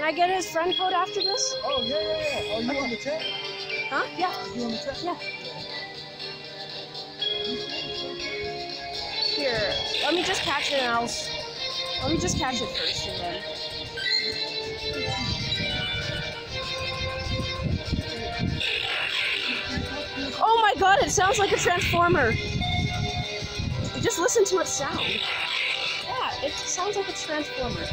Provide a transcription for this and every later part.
Can I get his friend code after this? Oh, yeah, yeah, yeah. Oh, you on the chat? Huh? Yeah. You on the chat? Yeah. Here, let me just catch it and I'll. s- Let me just catch it first and then. Oh my god, it sounds like a transformer. Just listen to its sound. Yeah, it sounds like a transformer.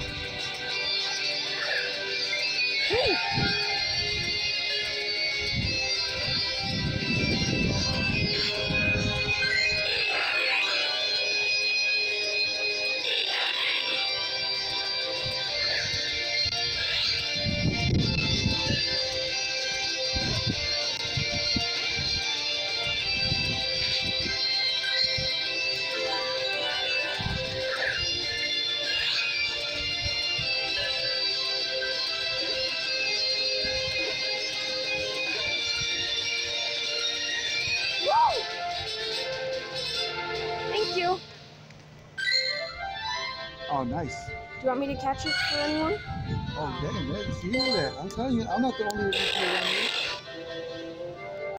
Oh, nice. Do you want me to catch it for anyone? Oh, damn, man. See that? I'm telling you, I'm not the only one here.